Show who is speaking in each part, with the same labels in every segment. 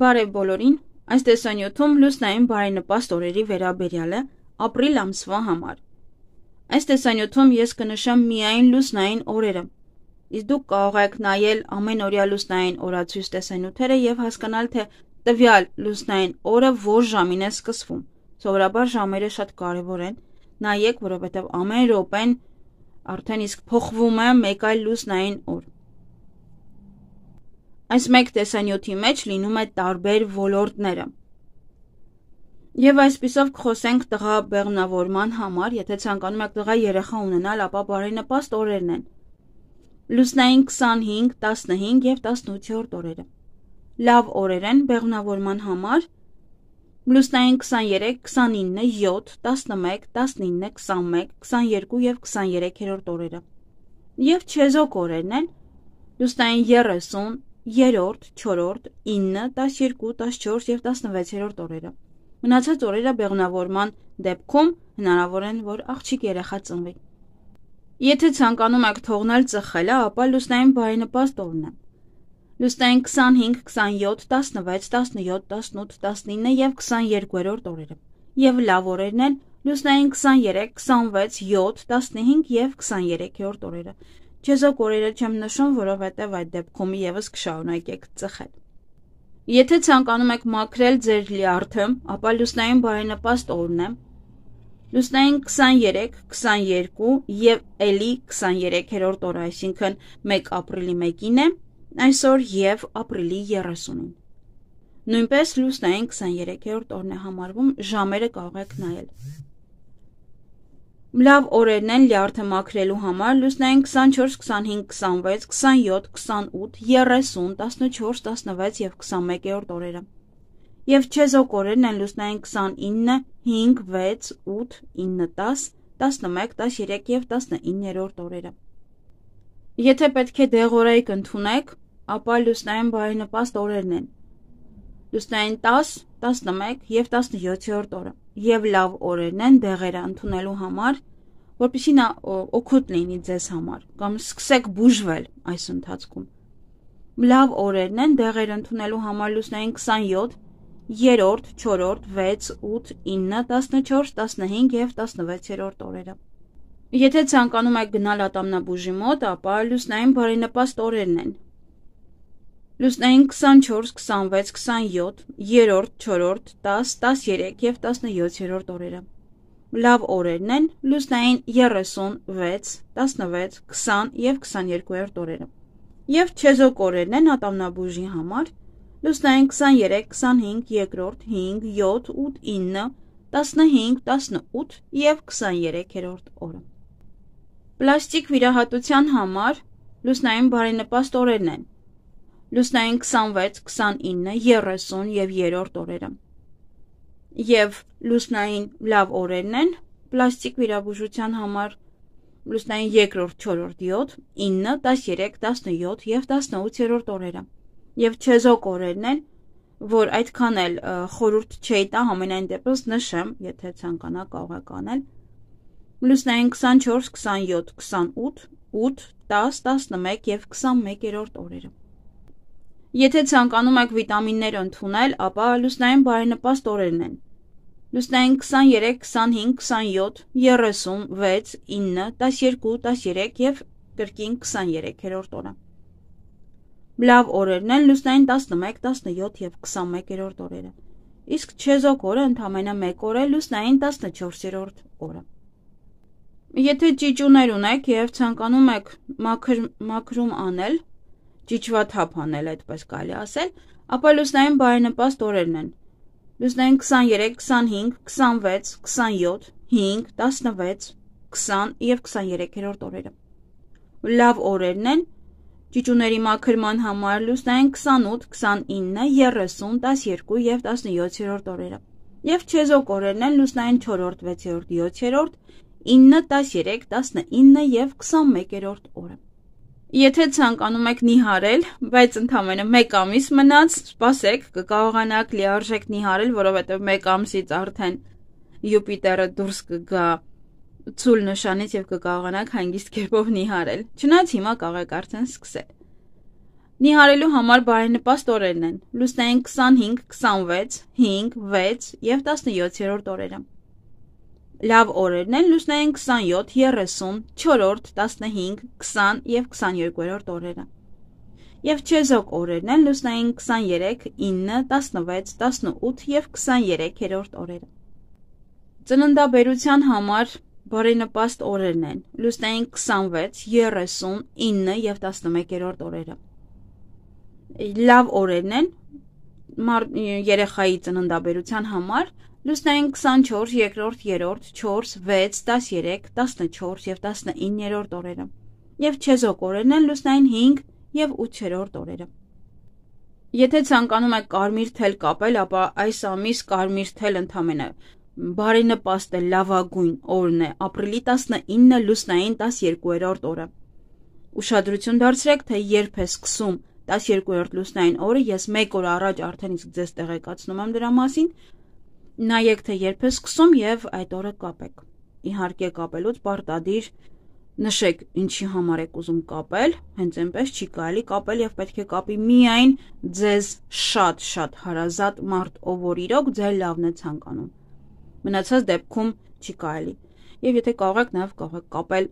Speaker 1: Բարև բոլորին։ Այս տեսանյութում լուսնային բարենպաստ օրերի վերաբերյալ է ապրիլ ամսվա համար։ Այս տեսանյութում ես կնշեմ միայն լուսնային օրերը։ Իսկ դուք կարող եք նայել ամենօրյա լուսնային օրացույց տեսանյութերը եւ հասկանալ, թե տվյալ լուսնային օրը որ ժամին է սկսվում։ Սովորաբար ժամերը շատ կարևոր են։ Նայեք, որովհետեւ ամեն րոպեն արդեն իսկ փոխվում է մեկ այլ լուսնային օր։ Այս մեկ տեսանյութի մեջ լինում է տարբեր ոլորտները։ Եվ այսպիսով կխոսենք տղա բեղմնավորման համար, եթե ցանկանում եք տղա երեխա ունենալ, ապա բարենպաստ օրերն են։ Լուսնային 25, 15 եւ 18-րդ օրերը։ Լավ օրեր են բեղմնավորման համար։ Լուսնային 23, 29, 7, 11, 19, 21, 22 եւ 23-րդ օրերը։ Եվ չեզոք օրերն են։ Լուսնային 30, 3-րդ, 4-րդ, 9, 12, 14 եւ 16-րդ օրերը։ Մնացած օրերը բեղմնավորման դեպքում հնարավոր են, որ աղջիկ երեխա ծնվի։ Եթե ցանկանում եք թողնել ծխելը, ապա լուսնային բարենպաստ օրն է։ Լուսնային 25, 27, 16, 17, 18, 19 եւ 22-րդ օրերը։ Եվ լավ օրերն են լուսնային 23, 26, 7, 15 եւ 23-րդ օրերը։ Չեզոք օրերը չեմ նշում, որովհետև այդ դեպքում եւս կշարունակեք ծխել։ Եթե ցանկանում եք մաքրել ձեր լյարդը, ապա լուսնային բարենպաստ օրն է։ Լուսնային 23, 22 եւ էլի 23-րդ օրը, այսինքն 1 ապրիլի 1-ին է, այսօր եւ ապրիլի 30-ին։ Նույնպես լուսնային 23-րդ օրն է համարվում, ժամերը կարող եք նայել։ Լավ օրերն են լյարդը մաքրելու համար լուսնային 24, 25, 26, 27, 28, 30, 14, 16 եւ 21-րդ օրերը։ Եվ չեզոք օրերն են լուսնային 29, 5, 6, 8, 9, 10, 11, 13 եւ 19-րդ օրերը։ Եթե պետք է դեղորայք ընդունեք, ապա լուսնային բարենպաստ օրերն են։ Լուսնային 10, 11 եւ 17-րդ օրը եւ լավ օրերն են դեղերը ընդունելու համար, որpիսի նա օգուտ լինի ձեզ համար կամ սկսեք բուժվել այս ընթացքում։ Լավ օրերն են դեղեր ընդունելու համար լուսնային 27, 3-րդ, 4-րդ, 6, 8, 9, 14, 15 եւ 16-րդ օրերը։ Եթե ցանկանում եք գնալ ատամնաբուժի մոտ, ապա լուսնային բարենպաստ օրերն են։ Լուսնային 24, 26, 27, 3-րդ, 4-րդ, 10, 13 եւ 17-րդ օրերը։ Լավ օրերն են լուսնային 36, 16, 20 եւ 22-րդ օրերը։ Եվ չեզոք օրերն են ատամնաբուժի համար լուսնային 23, 25, 2-րդ, 5, 7, 8, 9, 15, 18 եւ 23-րդ օրը։ Պլաստիկ վիրահատության համար լուսնային բարենպաստ օրերն են լուսնային 26, 29, 30 եւ 3-րդ օրերը։ Եվ լուսնային լավ օրերն են պլաստիկ վիրաբուժության համար լուսնային 2-րդ, 4-րդ 7, 9, 13, 17 եւ 18-րդ օրերը։ Եվ չեզոք օրերն են, որ այդքան էլ խորուրդ չէի տա ամենայն դեպս նշեմ, եթե ցանկանա կարող եք անել։ Լուսնային 24, 27, 28, 8, 10, 11 եւ 21-րդ օրերը։ Եթե ցանկանում եք վիտամիններ ընդունել, ապա լուսնային բարենպաստ օրերն են։ Լուսնային 23, 25, 27, 36, 9, 12, 13 եւ կրկին 23-րդ օրը։ Լավ օրերն են լուսնային 11, 17 եւ 21-րդ օրերը։ Իսկ չեզոք օրը ընդամենը 1 օր է լուսնային 14-րդ օրը։ Եթե ճիճուներ ունեք եւ ցանկանում եք մաքր մաքրում անել, ճիճվաթափ անել, այդպես կարելի ասել, ապա լուսնային բարենպաստ օրերն են։ Լուսնային 23, 25, 26, 27, 5, 16, 20 եւ 23-րդ օրերը։ Լավ օրերն են. Ճիճուների մաքրման համար լուսնային 28, 29, 30, 12 եւ 17-րդ օրերը։ Եվ չեզոք օրերն են լուսնային 4-րդ, 6-րդ, 7-րդ, 9, 13, 19 եւ 21-րդ օրը։ Եթե ցանկանում եք նիհարել, բայց ընդամենը 1 ամիս մնաց, սպասեք, կկարողանաք լիարժեք նիհարել, որովհետև 1 ամսից արդեն Յուպիտերը դուրս կգա ցուլ նշանից եւ կկարողանաք հանգիստ կերպով նիհարել։ Չնայած հիմա կարող արդեն սկսել։ Նիհարելու համար բարենպաստ օրերն են՝ լուսնային 25, 26, 5, 6 եւ 17-րդ օրերը։ Լավ օրերն են լուսնային 27, 30, 4-րդ, 15, 20 եւ 22-րդ օրերը։ Եվ չեզոք օրերն են լուսնային 23, 9, 16, 18 եւ 23-րդ օրերը։ Ծննդաբերության համար բարենպաստ օրերն են՝ լուսնային 26, 30, 9 եւ 11-րդ օրերը։ Լավ օրերն են երեխայի ծննդաբերության համար լուսնային 24, երկրորդ, երրորդ, 4, 6, 13, 14 եւ 19-րդ օրերը։ Եվ չեզոք օրերն են լուսնային 5 եւ 8-րդ օրերը։ Եթե ցանկանում եք կարմիր թել կապել, ապա այս ամիս կարմիր թել ընդամենը բարենպաստ է լավագույն օրն է ապրիլի 19 լուսնային 12-րդ օրը։ Ուշադրություն դարձրեք, թե երբ է սկսում 12-րդ լուսնային օրը, ես 1 օր առաջ արդեն իսկ ձեզ տեղեկացնում եմ դրա մասին։ Նայեք, թե երբ է սկսում եւ այդ օրը կապեք։ Իհարկե կապելուց պարտադիր նշեք ինչի համար եք ուզում կապել, հենց այնպես չի կարելի կապել եւ պետք է կապի միայն ձեզ շատ-շատ հարազատ մարդ, ով որ իրոք ձեր լավն է ցանկանում մնացած դեպքում չի կարելի։ Եվ եթե կարող եք, նաև կարող եք կապել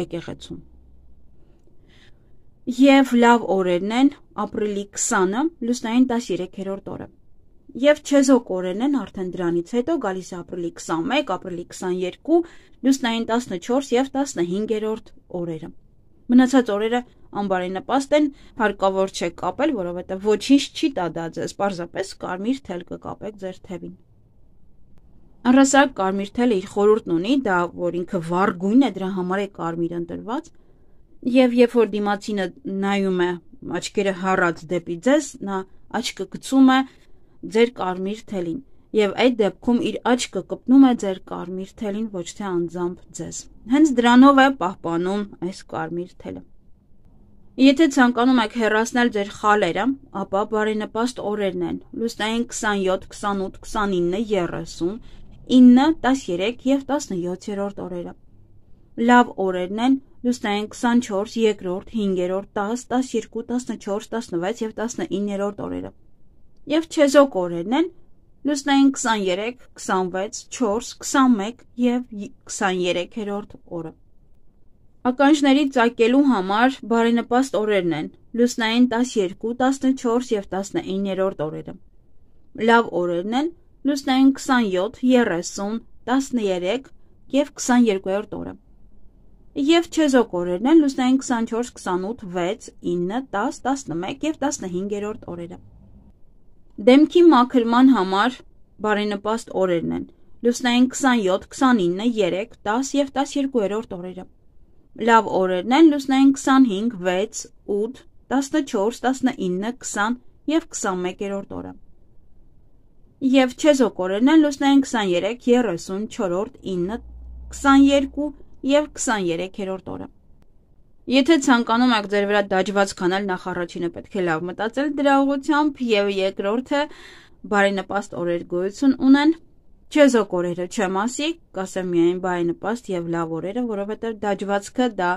Speaker 1: եկեղեցում։ Եվ լավ օրերն են ապրիլի 20-ը, լուսնային 13-րդ օրը։ Եվ չեզոք օրերն են արդեն դրանից հետո գալիս ապրիլի 21, ապրիլի 22, լուսնային 14 եւ 15-րդ օրերը։ Մնացած օրերը անբարենպաստ են, հարկավոր չէ կապել, որովհետեւ ոչինչ չի տա դա ձեզ, պարզապես կարմիր թել կկապեք ձեր թևին։ Առհասարակ կարմիր թելը իր խորհուրդն ունի, դա որ ինքը վառ գույն է, դրա համար է կարմիր ընտրված։ Եվ երբ որ դիմացինը նայում է աչքերը հառած դեպի ձեզ, նա աչքը գցում է ձեր կարմիր թելին եւ այդ դեպքում իր աչքը կպնում է ձեր կարմիր թելին ոչ թե անձամբ ձեզ։ Հենց դրանով է պահպանում այս կարմիր թելը։ Եթե ցանկանում եք հեռացնել ձեր խալերը, ապա բարենպաստ օրերն են՝ լուսնային 27, 28, 29, 30 9, 13 եւ 17-րդ օրերը։ Լավ օրերն են լուսնային 24, երկրորդ, 5-րդ, 10, 12, 14, 16 եւ 19-րդ օրերը։ Եվ չեզոք օրերն են լուսնային 23, 26, 4, 21 եւ 23-րդ օրը։ Ականջների ծակելու համար բարենպաստ օրերն են լուսնային 12, 14 եւ 19-րդ օրերը։ Լավ օրերն են լուսնային 27, 30, 13 եւ 22-րդ օրը։ Եվ չեզոք օրերն են լուսնային 24, 28, 6, 9, 10, 11 եւ 15-րդ օրերը։ Դեմքի մաքրման համար բարենպաստ օրերն են. Լուսնային 27, 29, 3, 10 եւ 12-րդ օրերը։ Լավ օրերն են լուսնային 25, 6, 8, 14, 19, 20 եւ 21-րդ օրը եւ չեզոկորերն են լուսնային 23, 30, 4-րդ, 9, 22 եւ 23-րդ օրը։ Եթե ցանկանում եք ձեր վրա դաջված կանալ, նախ առաջինը պետք է լավ մտածել դրա ուղությամբ եւ երկրորդը բարենպաստ օրեր գոյություն ունեն։ Չեզոք օրերը չեմ ասի, կասեմ միայն բարենպաստ եւ լավ օրերը, որովհետեւ դաջվածքը դա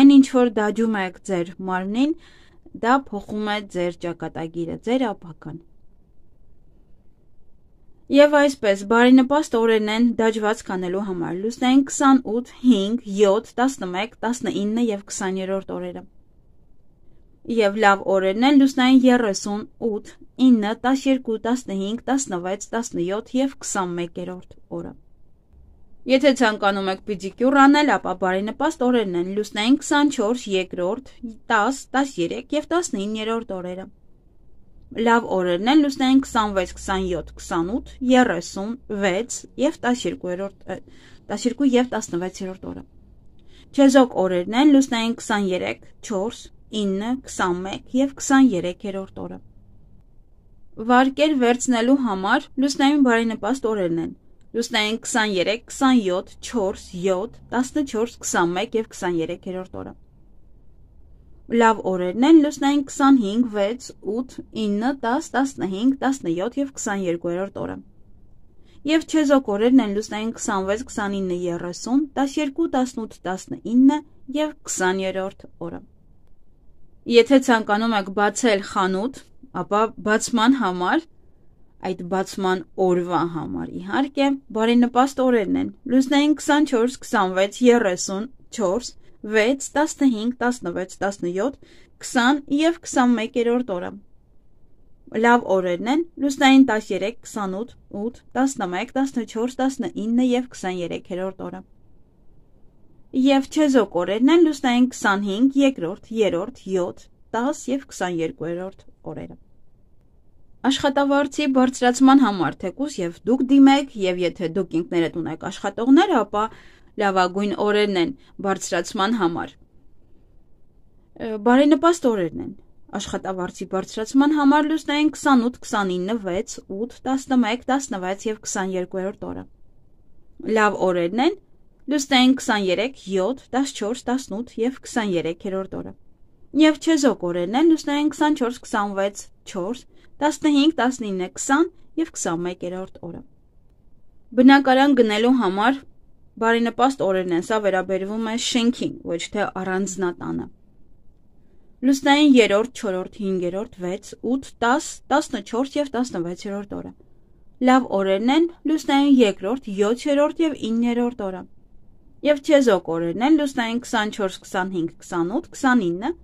Speaker 1: այն ինչ որ դաջում եք ձեր մարմնին, դա փոխում է ձեր ճակատագիրը, ձեր ապական։ Եվ այսպես, բարենպաստ օրերն են դաջված կանելու համար. Լուսնային 28, 5, 7, 11, 19 եւ 20-րդ օրերը։ Եվ լավ օրերն են լուսնային 30, 8, 9, 12, 15, 16, 17 եւ 21-րդ օրը։ Եթե ցանկանում եք պիդիկյուր անել, ապա բարենպաստ օրերն են. Լուսնային 24, երկրորդ, 10, 13 եւ 19-րդ օրերը լավ օրերն են լուսնային 26, 27, 28, 36 եւ 12-րդ 12 եւ 16-րդ օրը։ Չեզոք օրերն են լուսնային 23, 4, 9, 21 եւ 23-րդ օրը։ Վարկեր վերցնելու համար լուսնային բարենպաստ օրերն են։ Լուսնային 23, 27, 4, 7, 14, 21 եւ 23-րդ օրը լավ օրերն են լուսնային 25, 6, 8, 9, 10, 15, 17 եւ 22-րդ օրը։ Եվ չեզոք օրերն են լուսնային 26, 29, 30, 12, 18, 19 եւ 20-րդ օրը։ Եթե ցանկանում եք բացել խանութ, ապա բացման համար այդ բացման օրվա համար իհարկե բարենպաստ օրերն են լուսնային 24 26 34 6 15 16 17 20 եւ 21-րդ օրը լավ օրերն են լուսնային 13 28 8 11 14 19 եւ 23-րդ օրը եւ չեզոք օրերն են լուսնային 25, երկրորդ, երրորդ, 7, 10 եւ 22-րդ օրերը։ Աշխատավարձի բարձրացման համար թեկուս եւ դուք դիմեք եւ եթե դուք ինքներդ ունեք աշխատողներ, ապա լավագույն օրերն են բարձրացման համար։ Բարենպաստ օրերն են։ Աշխատավարձի բարձրացման համար լուսնային 28, 29, 6, 8, 11, 16 եւ 22-րդ օրը։ Լավ օրերն են լուսնային 23, 7, 14, 18 եւ 23-րդ օրը։ Եվ չեզոք օրերն են լուսնային 24, 26, 4, 15, 19, 20 եւ 21-րդ օրը։ Բնակարան գնելու համար բարենպաստ օրերն են, սա վերաբերվում է շենքին, ոչ թե առանձնատանը։ Լուսնային 3-րդ, 4-րդ, 5-րդ, 6, 8, 10, 14 եւ 16-րդ օրը։ Լավ օրերն են լուսնային 2-րդ, 7-րդ եւ 9-րդ օրը եւ չեզոք օրերն են լուսնային 24, 25, 28, 29,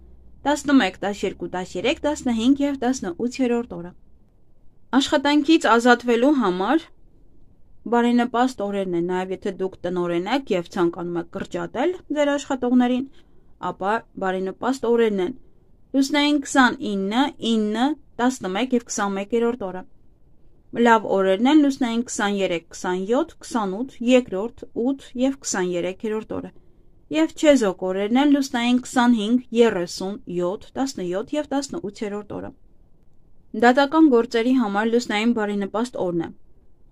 Speaker 1: 11, 12, 13, 15 եւ 18-րդ օրը։ Աշխատանքից ազատվելու համար բարենպաստ օրերն են, նաև եթե դուք տնորեն եք եւ ցանկանում եք կրճատել ձեր աշխատողներին, ապա բարենպաստ օրերն են։ Լուսնային 29, 9, 11 եւ 21-րդ օրը լավ օրերն են լուսնային 23, 27, 28, երկրորդ, 8 եւ 23-րդ օրը։ Եվ չեզոք օրերն են լուսնային 25, 30, 7, 17 եւ 18-րդ օրը։ Դատական գործերի համար լուսնային բարենպաստ օրն է։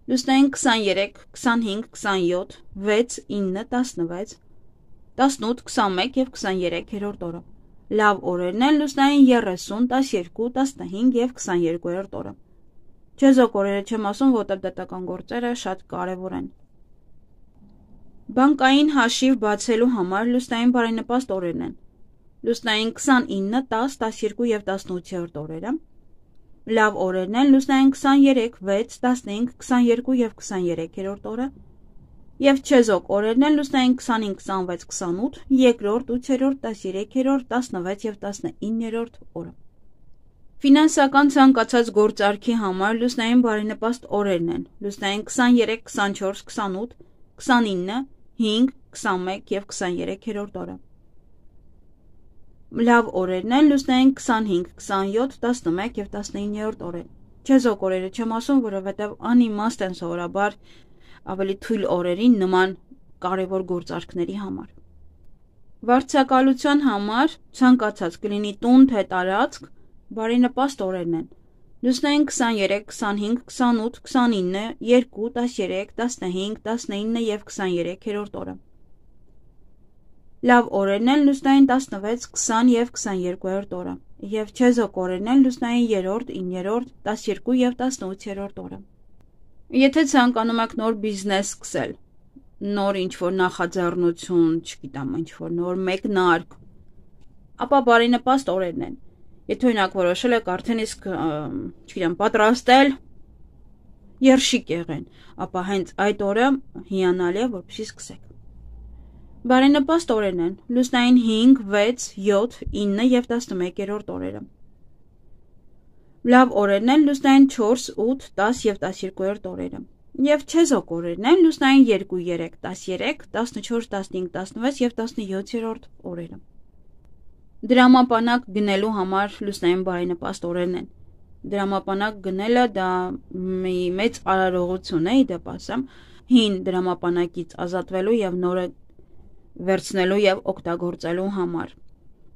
Speaker 1: Լուսնային 23, 25, 27, 6, 9, 16, 18, 21 եւ 23-րդ օրը։ Լավ օրերն են լուսնային 30, 12, 15 եւ 22-րդ օրը։ Չեզոք օրերը չեմ ասում, որտեղ դատական գործերը շատ կարևոր են։ Բանկային հաշիվ բացելու համար լուսնային բարենպաստ օրերն են։ Լուսնային 29, 10, 12 եւ 18-րդ օրերը։ Լավ օրերն են լուսնային 23, 6, 15, 22 եւ 23-րդ օրը։ Եվ չեզոք օրերն են լուսնային 25, 26, 28, երկրորդ, 8-րդ, 13-րդ, 16 եւ 19-րդ օրը։ Ֆինանսական ցանկացած գործարքի համար լուսնային բարենպաստ օրերն են։ Լուսնային 23, 24, 28, 29, 5, 21 եւ 23-րդ օրը։ Լավ օրերն են լուսնային 25, 27, 11 եւ 19-րդ օրը։ Չեզոք օրերը չեմ ասում, որովհետեւ անիմաստ են սովորաբար ավելի թույլ օրերին նման կարևոր գործարքների համար։ Վարձակալության համար ցանկացած կլինի տուն թե տարածք բարենպաստ օրերն են։ Լուսնային 23, 25, 28, 29, 2, 13, 15, 19 եւ 23-րդ օրը։ Լավ օրերն են լուսնային 16, 20 եւ 22-րդ օրը։ Եվ չեզոք օրերն են լուսնային 3-րդ, 9-րդ, 12 եւ 18-րդ օրը։ Եթե ցանկանում եք նոր բիզնես սկսել, նոր ինչ-որ նախաձեռնություն, չգիտեմ, ինչ-որ նոր մեկնարկ, ապա բարենպաստ օրերն են Եթե օրինակ որոշել եք արդեն իսկ, չգիտեմ, պատրաստել երշիկ եղեն, ապա հենց այդ օրը հիանալի է, որպեսզի սկսեք։ Բարենպաստ օրերն են՝ լուսնային 5, 6, 7, 9 եւ 11-րդ օրերը։ Լավ օրերն են լուսնային 4, 8, 10 եւ 12-րդ օրերը։ Եվ չեզոք օրերն են լուսնային 2, 3, 13, 14, 15, 16 եւ 17-րդ օրերը։ Դրամապանակ գնելու համար լուսնային բարենպաստ օրերն են։ Դրամապանակ գնելը դա մի մեծ արարողություն է, իդեպ ասեմ, հին դրամապանակից ազատվելու եւ նորը վերցնելու եւ օգտագործելու համար։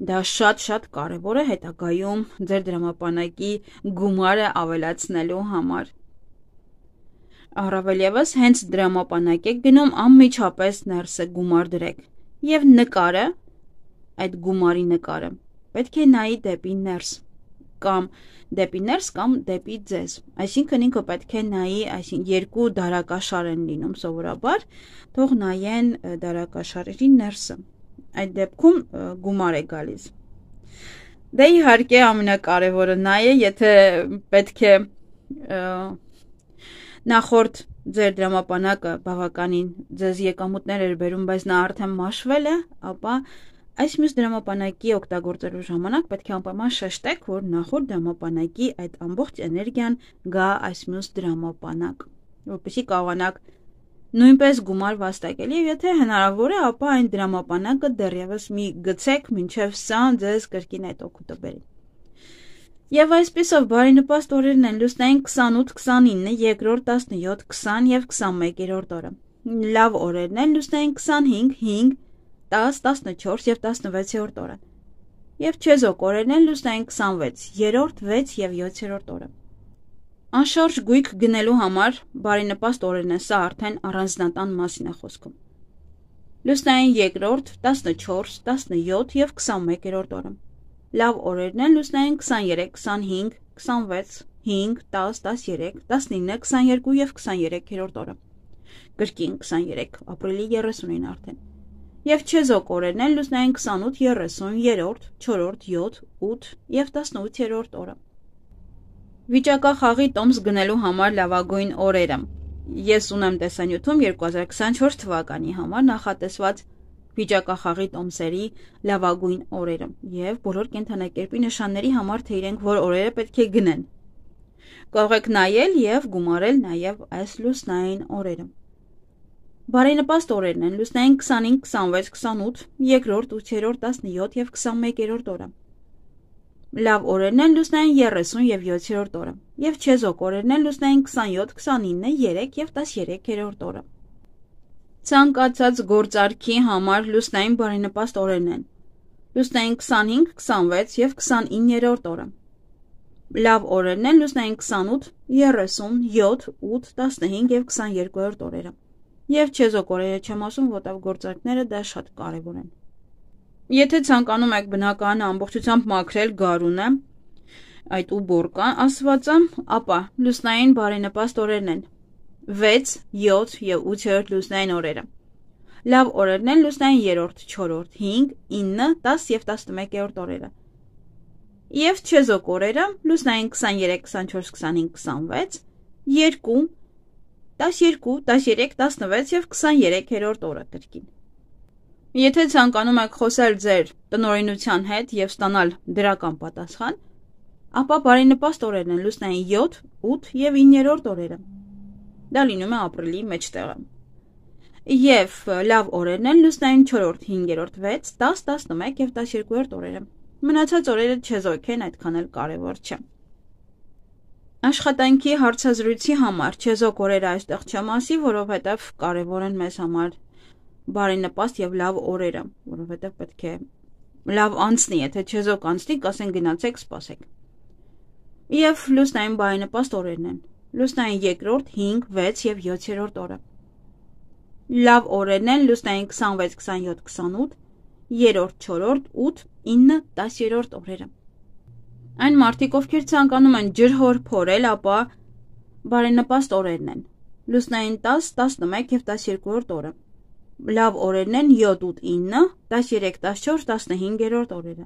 Speaker 1: Դա շատ-շատ կարևոր է հետագայում ձեր դրամապանակի գումարը ավելացնելու համար։ Առավել եւս հենց դրամապանակ եք գնում անմիջապես ներսը գումար դրեք եւ նկարը այդ գումարի նկարը։ Պետք է նայի դեպի ներս կամ դեպի ներս կամ դեպի ձեզ։ Այսինքն ինքը պետք է նայի, այսինքն երկու դարակաշար են լինում սովորաբար, թող նայեն դարակաշարերի ներսը։ Այդ դեպքում գումար է գալիս։ Դե իհարկե ամենակարևորը նա է, եթե պետք է նախորդ ձեր դրամապանակը բավականին ձեզ եկամուտներ էր բերում, բայց նա արդեն մաշվել է, ապա այս մյուս դրամապանակի օգտագործելու ժամանակ պետք է անպայման շեշտեք, որ նախորդ դրամապանակի այդ ամբողջ էներգիան գա այս մյուս դրամապանակ, որպեսզի կարողանաք նույնպես գումար վաստակել եւ եթե հնարավոր է, ապա այն դրամապանակը դեռևս մի գցեք, մինչեւ սա ձեզ կրկին այդ օգուտը բերի։ Եվ այսպիսով բարենպաստ օրերն են լուսնային 28, 29, երկրորդ 17, 20 եւ 21-րդ օրը։ Լավ օրերն են լուսնային 25, 5, 10, 14 եւ 16-րդ օրը։ Եվ չեզոք օրերն են լուսնային 26, 3-րդ, 6 եւ 7-րդ օրը։ Անշարժ գույք գնելու համար բարենպաստ օրերն է սա արդեն առանձնատան մասին է խոսքում։ Լուսնային երկրորդ, 14, 17 եւ 21-րդ օրը։ Լավ օրերն են լուսնային 23, 25, 26, 5, 10, 13, 19, 22 եւ 23-րդ օրը։ Գրքին 23, ապրիլի 30-ին արդեն։ Եվ չեզոք օրերն են լուսնային 28, 30, 3-րդ, 4-րդ, 7, 8 եւ 18-րդ օրը վիճակախաղի տոմս գնելու համար լավագույն օրերը։ Ես ունեմ տեսանյութում 2024 թվականի համար նախատեսված վիճակախաղի տոմսերի լավագույն օրերը եւ բոլոր կենթանակերպի նշանների համար թե իրենք որ օրերը պետք է գնեն։ Կարող եք նայել եւ գումարել նաեւ այս լուսնային օրերը։ Բարենպաստ օրերն են. Լուսնային 25, 26, 28, երկրորդ, 8-րդ, 17 եւ 21-րդ օրը։ Լավ օրերն են լուսնային 30 եւ 7-րդ օրը, եւ չեզոք օրերն են լուսնային 27, 29, 3 եւ 13-րդ օրը։ Ցանկացած գործարքի համար լուսնային բարենպաստ օրերն են։ Լուսնային 25, 26 եւ 29-րդ օրը։ Լավ օրերն են լուսնային 28, 30, 7, 8, 15 եւ 22-րդ օրերը։ Եվ չեզոք օրերը չեմ ասում, որտեղ գործարքները դա շատ կարեւոր են։ Եթե ցանկանում եք բնակարանը ամբողջությամբ մաքրել գարունը, այդ ու բորկան ասվածը, ապա լուսնային բարենպաստ օրերն են. 6, 7 եւ 8-րդ լուսնային օրերը։ Լավ օրերն են լուսնային 3-րդ, 4-րդ, 5, 9, 10 եւ 11-րդ օրերը։ Եվ չեզոք օրերը լուսնային 23, 24, 25, 26, 2, 12, 13, 16 եւ 23-րդ օրը կրկին։ Եթե ցանկանում եք խոսել ձեր տնօրինության հետ եւ ստանալ դրական պատասխան, ապա բարենպաստ օրերն են լուսնային 7, 8 եւ 9-րդ օրերը։ Դա լինում է ապրիլի մեջտեղը։ Եվ լավ օրերն են լուսնային 4-րդ, 5-րդ, 6, 10, 11 եւ 12-րդ օրերը։ Մնացած օրերը չեզոք են, այդքան էլ կարևոր չէ։ Աշխատանքի հարցազրույցի համար չեզոք օրերը այստեղ չեմ ասի, որովհետև կարևոր են մեզ համար բարենպաստ եւ լավ օրերը, որովհետեւ պետք է լավ անցնի, եթե չեզոք անցնի, կասեն գնացեք, սպասեք։ Եվ լուսնային բարենպաստ օրերն են։ Լուսնային երկրորդ, 5, 6 եւ 7-րդ օրը։ Լավ օրերն են լուսնային 26, 27, 28, երրորդ, 4-րդ, 8, 9, 10-րդ օրերը։ Այն մարդիկ, ովքեր ցանկանում են ջրհոր փորել, ապա բարենպաստ օրերն են։ Լուսնային 10, 11 եւ 12-րդ օրը լավ օրերն են 7, 8, 9, 13, 14, 15-րդ օրերը։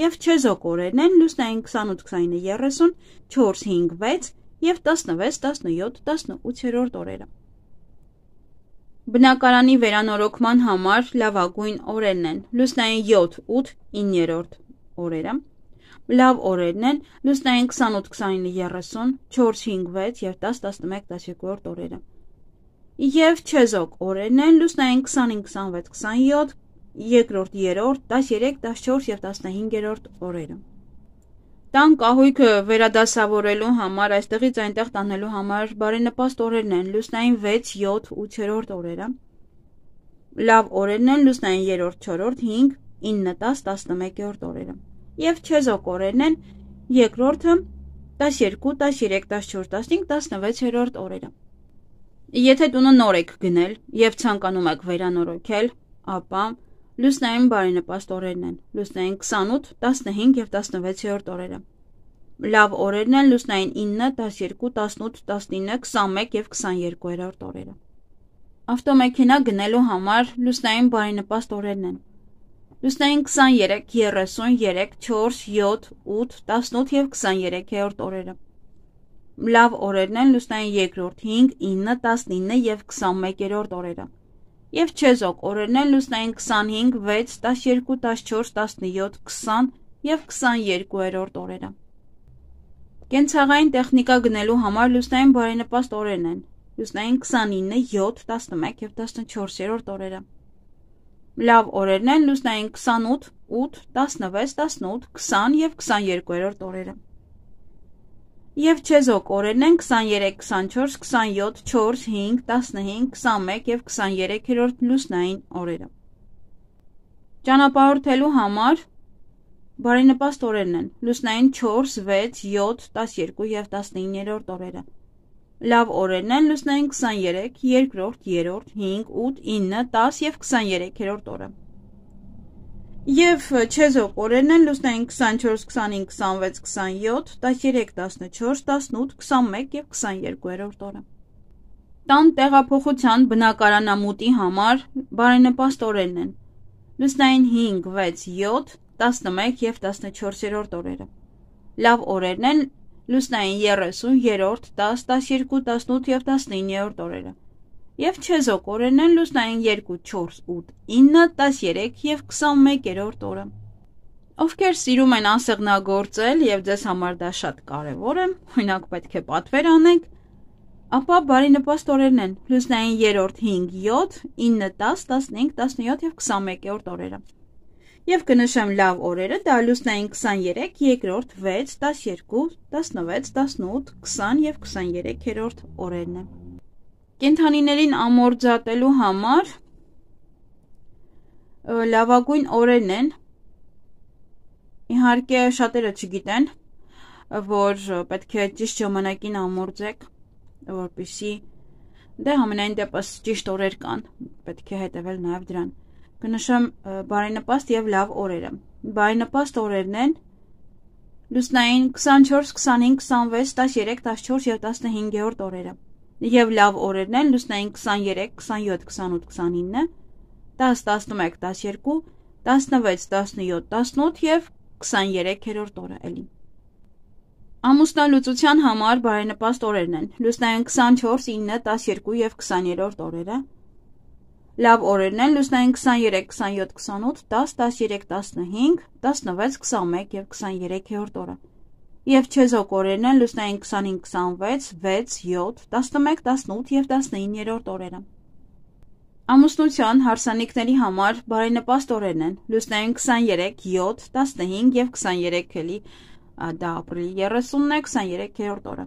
Speaker 1: Եվ չեզոք օրերն են լուսնային 28, 29, 30, 4, 5, 6 եւ 16, 17, 18-րդ օրերը։ Բնակարանի վերանորոգման համար լավագույն օրերն են. Լուսնային 7, 8, 9-րդ օրերը։ Լավ օրերն են լուսնային 28, 29, 30, 4, 5, 6 եւ 10, 11, 12-րդ օրերը եւ չեզոք օրերն են լուսնային 25, 26, 27, երկրորդ, երրորդ, 13, 14 եւ 15-րդ օրերը։ Տան կահույքը վերադասավորելու համար, այստեղից այնտեղ տանելու համար բարենպաստ օրերն են լուսնային 6, 7, 8-րդ օրերը։ Լավ օրերն են լուսնային 3-րդ, 4-րդ, 5, 9, 10, 11-րդ օրերը։ Եվ չեզոք օրերն են երկրորդը 12, 13, 14, 15, 16-րդ օրերը։ Եթե տունը նոր եք գնել եւ ցանկանում եք վերանորոգել, ապա լուսնային բարենպաստ օրերն են։ Լուսնային 28, 15 եւ 16-րդ օրերը։ Լավ օրերն են լուսնային 9, 12, 18, 19, 21 եւ 22-րդ օրերը։ Ավտոմեքենա գնելու համար լուսնային բարենպաստ օրերն են։ Լուսնային 23, 33, 4, 7, 8, 18 եւ 23-րդ օրերը։ Լավ օրերն են լուսնային երկրորդ 5, 9, 19 եւ 21-րդ օրերը։ Եվ չեզոք օրերն են լուսնային 25, 6, 12, 14, 17, 20 եւ 22-րդ օրերը։ Կենցաղային տեխնիկա գնելու համար լուսնային բարենպաստ օրերն են։ Լուսնային 29, 7, 11 եւ 14-րդ օրերը։ Լավ օրերն են լուսնային 28, 8, 16, 18, 20 եւ 22-րդ օրերը։ Եվ չեզոք օրերն են 23, 24, 27, 4, 5, 15, 21 եւ 23-րդ լուսնային օրերը։ Ճանապարհորդելու համար բարենպաստ օրերն են լուսնային 4, 6, 7, 12 եւ 19-րդ օրերը։ Լավ օրերն են լուսնային 23, երկրորդ, երրորդ, 5, 8, 9, 10 եւ 23-րդ օրը։ Եվ չեզոք օրերն են լուսնային 24, 25, 26, 27, 13, 14, 18, 21 եւ 22-րդ օրը։ Տան տեղափոխության բնակարանամուտի համար բարենպաստ օրերն են։ Լուսնային 5, 6, 7, 11 եւ 14-րդ օրերը։ Լավ օրերն են լուսնային 30, 3-րդ, 10, 12, 18 եւ 19-րդ օրերը։ Եվ չեզոք օրերն են լուսնային 2, 4, 8, 9, 13 եւ 21-րդ օրը։ Ովքեր սիրում են անսեղնագործել եւ ձեզ համար դա շատ կարեւոր է, օրինակ պետք է պատվեր անեք, ապա բարենպաստ օրերն են լուսնային 3-րդ 5, 7, 9, 10, 15, 17 եւ 21-րդ օրերը եւ կնշեմ լավ օրերը դա լուսնային 23, երկրորդ 6, 12, 16, 18, 20 եւ 23-րդ օրերն են։ Կենթանիներին ամորձատելու համար լավագույն օրերն են։ Իհարկե շատերը չգիտեն, որ պետք է ճիշտ ժամանակին ամորձեք, որպեսի դե համենայն դեպս ճիշտ օրեր կան, պետք է հետևել նաև դրան կնշեմ բարենպաստ եւ լավ օրերը։ Բարենպաստ օրերն են լուսնային 24, 25, 26, 13, 14 եւ 15-րդ օրերը։ Եվ լավ օրերն են լուսնային 23, 27, 28, 29, 10, 11, 12, 16, 17, 18 եւ 23-րդ օրը էլի։ Ամուսնալուծության համար բարենպաստ օրերն են։ Լուսնային 24, 9, 12 եւ 20-րդ օրերը։ Լավ օրերն են լուսնային 23, 27, 28, 10, 13, 15, 16, 21 եւ 23-րդ օրը։ Եվ չեզոք օրերն են լուսնային 25, 26, 6, 7, 11, 18 եւ 19-րդ օրերը։ Ամուսնության հարսանիքների համար բարենպաստ օրերն են լուսնային 23, 7, 15 եւ 23 էլի դա ապրիլի 30-ն է 23-րդ օրը։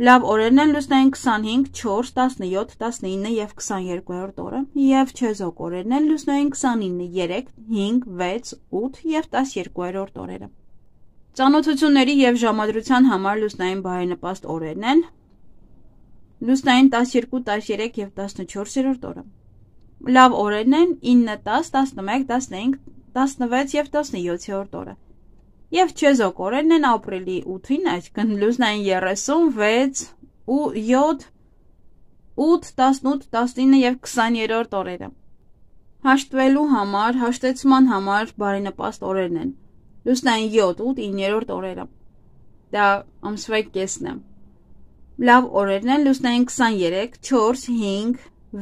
Speaker 1: Լավ օրերն են լուսնային 25, 4, 17, 19 եւ 22-րդ օրը եւ չեզոք օրերն են լուսնային 29, 3, 5, 6, 8 եւ 12-րդ օրերը։ Ծանոթությունների եւ ժամադրության համար լուսնային բարենպաստ օրերն են. լուսնային 12, 13 եւ 14-րդ օրը։ Լավ օրերն են 9, 10, 11, 15, 16 եւ 17-րդ օրը եւ չեզոք օրերն են ապրիլի 8-ին, այսինքն լուսնային 36 ու 7 8, 18, 19 եւ 20-րդ օրերը։ Հաշտվելու համար, հաշտեցման համար բարենպաստ օրերն են։ Լուսնային 7, 8, 9-րդ օրերը։ Դա ամսվա կեսն է։ Լավ օրերն են լուսնային 23, 4, 5,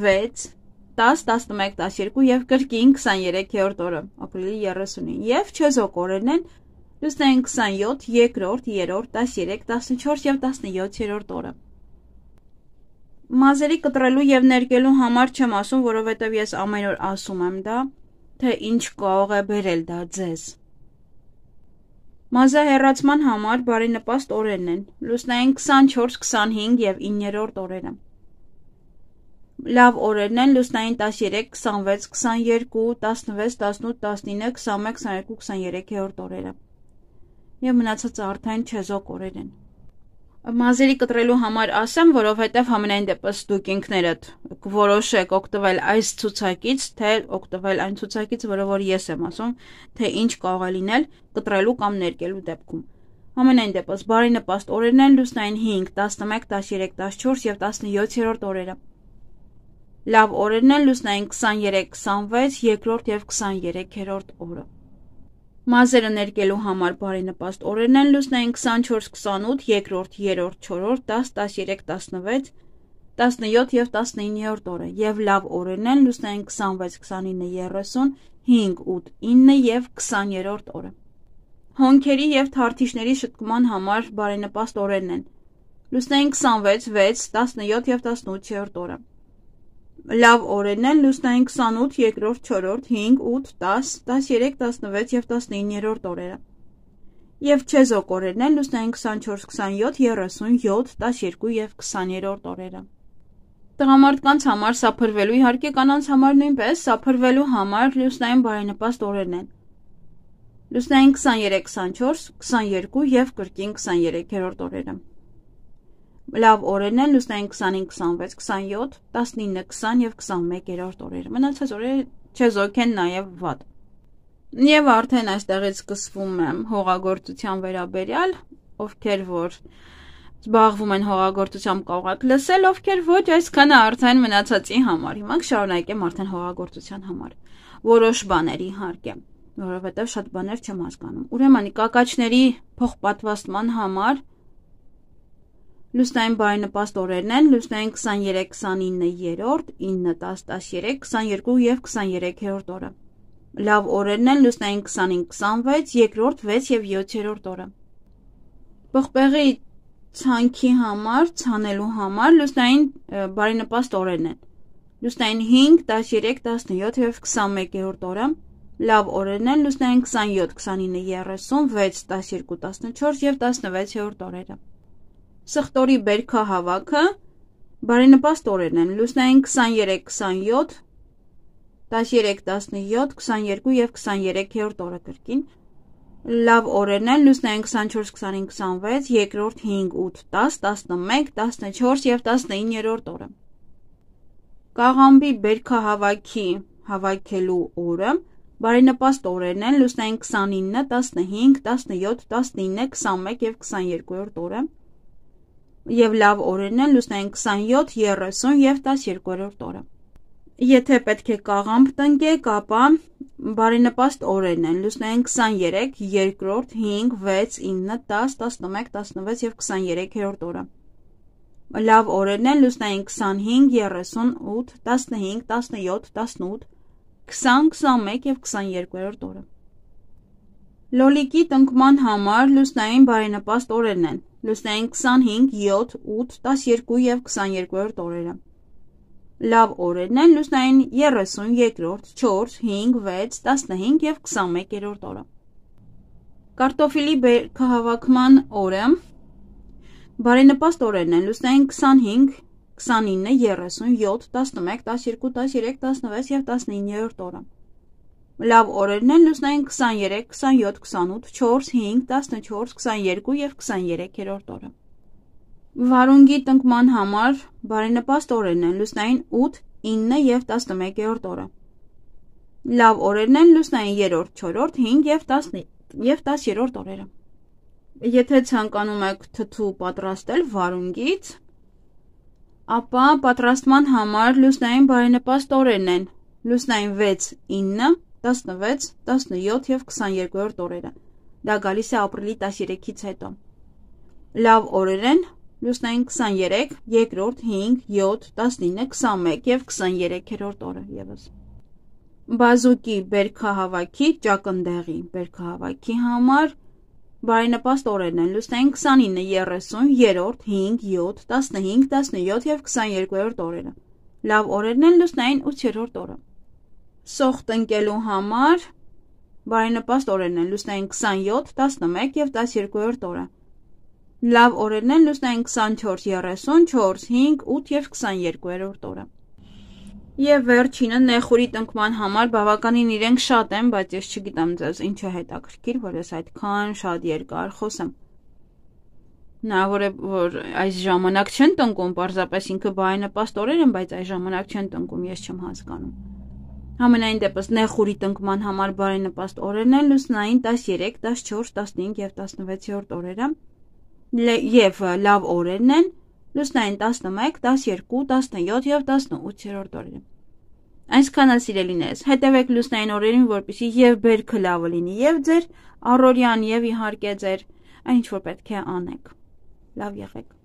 Speaker 1: 6, 10, 11, 12 եւ կրկին 23-րդ օրը, ապրիլի 30-ին։ Եվ չեզոք օրերն են լուսնային 27, երկրորդ, երրորդ, 13, 14 եւ 17-րդ օրը։ Մազերի կտրելու եւ ներկելու համար չեմ ասում, որովհետեւ ես ամեն օր ասում եմ դա, թե ինչ կարող է բերել դա ձեզ։ Մազահեռացման համար բարենպաստ օրերն են՝ լուսնային 24, 25 եւ 9-րդ օրերը։ Լավ օրերն են լուսնային 13, 26, 22, 16, 18, 19, 21, 22, 23-րդ օրերը եւ մնացածը արդեն չեզոք օրեր են։ Մազերի կտրելու համար ասեմ, որովհետև համենայն դեպս դուք ինքներդ որոշեք օգտվել այս ցուցակից, թե օգտվել այն ցուցակից, որը որ ես եմ ասում, թե ինչ կարող է լինել կտրելու կամ ներկելու դեպքում։ Համենայն դեպս բարենպաստ օրերն են լուսնային 5, 11, 13, 14 եւ 17-րդ օրերը։ Լավ օրերն են լուսնային 23-26, երկրորդ եւ 23-րդ օրը։ Մազերը ներկելու համար բարենպաստ օրերն են լուսնային 24-28, երկրորդ, երրորդ, չորրորդ, 10, 13, 16, 17 եւ 19-րդ օրը եւ լավ օրերն են լուսնային 26, 29, 30, 5, 8, 9 եւ 20-րդ օրը։ Հոնքերի եւ թարթիշների շտկման համար բարենպաստ օրերն են։ Լուսնային 26, 6, 17 եւ 18-րդ օրը լավ օրերն են լուսնային 28, երկրորդ, 4-րդ, 5, 8, 10, 13, 16 եւ 19-րդ օրերը։ Եվ չեզոք օրերն են լուսնային 24, 27, 37, 12 եւ 20-րդ օրերը։ Տղամարդկանց համար սափրվելու իհարկե կանանց համար նույնպես սափրվելու համար լուսնային բարենպաստ օրերն են։ Լուսնային 23, 24, 22 եւ կրկին 23-րդ օրերը լավ օրերն են լուսնային 25, 26, 27, 19, 20 եւ 21-րդ օրերը։ Մնացած օրերը չեզոք են նաեւ վատ։ Եվ արդեն այստեղից սկսվում է հողագործության վերաբերյալ, ովքեր որ զբաղվում են հողագործությամբ կարող եք լսել, ովքեր ոչ, այսքանը արդեն մնացածի համար։ Հիմա կշարունակեմ արդեն հողագործության համար։ Որոշ բաներ իհարկե, որովհետև շատ բաներ չեմ հասկանում։ Ուրեմն կակաչների փոխպատվաստման համար Լուսնային բարենպաստ օրերն են լուսնային 23, 29, 3-րդ, 9, 10, 13, 22 եւ 23-րդ օրը։ Լավ օրերն են լուսնային 25, 26, երկրորդ, 6 եւ 7-րդ օրը։ Պղպեղի ցանքի համար, ցանելու համար լուսնային բարենպաստ օրերն են։ Լուսնային 5, 13, 17 եւ 21-րդ օրը։ Լավ օրերն են լուսնային 27, 29, 30, 6, 12, 14 եւ 16-րդ օրերը սխտորի բերքահավաքը բարենպաստ օրերն են լուսնային 23, 27, 13, 17, 22 եւ 23-րդ օրը կրկին լավ օրերն են լուսնային 24, 25, 26, երկրորդ 5, 8, 10, 11, 14 եւ 19-րդ օրը Կաղամբի բերքահավաքի հավաքելու օրը բարենպաստ օրերն են լուսնային 29, 15, 17, 19, 21 եւ 22-րդ օրը եւ լավ օրերն են լուսնային 27, 30 եւ 12-րդ օրը։ Եթե պետք է կաղամբ տնկեք, ապա բարենպաստ օրերն են լուսնային 23, երկրորդ, 5, 6, 9, 10, 11, 16 եւ 23-րդ օրը։ Լավ օրերն են լուսնային 25, 38, 15, 17, 18, 20, 21 եւ 22-րդ օրը։ Լոլիկի տնկման համար լուսնային բարենպաստ օրերն են լուսնային 25, 7, 8, 12 եւ 22-րդ օրերը։ Լավ օրերն են լուսնային 30, երկրորդ, 4, 5, 6, 15 եւ 21-րդ օրը։ Կարտոֆիլի բերքահավաքման օրը. Բարենպաստ օրերն են լուսնային 25, 29, 37, 11, 12, 13, 16 եւ 19-րդ օրը։ Լավ օրերն են լուսնային 23, 27, 28, 4, 5, 14, 22 եւ 23-րդ օրը։ Վարունգի տնկման համար բարենպաստ օրերն են լուսնային 8, 9 եւ 11-րդ օրը։ Լավ օրերն են լուսնային 3-րդ, 4-րդ, 5 եւ 10 եւ 10-րդ օրերը։ Եթե ցանկանում եք թթու պատրաստել վարունգից, ապա պատրաստման համար լուսնային բարենպաստ օրերն են լուսնային 6, 9 16, 17 եւ 22-րդ օրերը։ Դա գալիս է ապրիլի 13-ից հետո։ Լավ օրեր են լուսնային 23, երկրորդ 5, 7, 19, 21 եւ 23-րդ օրը եւս։ Բազուկի բերքահավաքի ճակնդեղի բերքահավաքի համար բարենպաստ օրերն են լուսնային 29, 30, 3-րդ 5, 7, 15, 17 եւ 22-րդ օրերը։ Լավ օրերն են լուսնային 8-րդ օրը սոխ տնկելու համար բարենպաստ օրերն են լուսնային 27, 11 եւ 12-րդ օրը։ Լավ օրերն են լուսնային 24, 30, 4, 5, 8 եւ 22-րդ օրը։ Եվ վերջինը նեխուրի տնկման համար բավականին իրենք շատ են, բայց ես չգիտեմ ձեզ ինչ է հետաքրքիր, որ ես այդքան շատ երկար խոսեմ։ Հնարավոր է, որ այս ժամանակ չեն տնկում, պարզապես ինքը բայնապաստ օրեր են, բայց այս ժամանակ չեն տնկում, ես չեմ հասկանում։ Համենայն դեպս նեխուրի տնկման համար բարենպաստ օրերն են լուսնային 13, 14, 15 եւ 16-րդ օրերը։ Եվ լավ օրերն են լուսնային 11, 12, 17 եւ 18-րդ օրերը։ Այսքանը սիրելիներս, հետևեք լուսնային օրերին, որպեսզի եւ բերքը լավը լինի, եւ ձեր առօրյան, եւ իհարկե ձեր այն ինչ որ պետք է անեք։ Լավ եղեք։